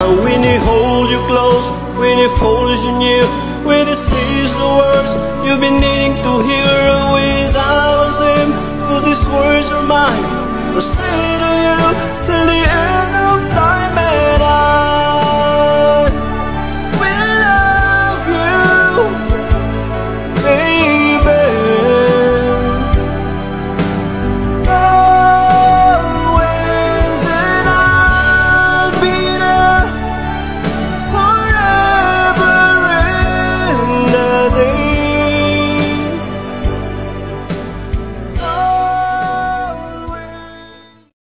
When he holds you close, when he folds you near, when he says the words you've been needing to hear, always I was him, cause these words are mine. I'll say to you the.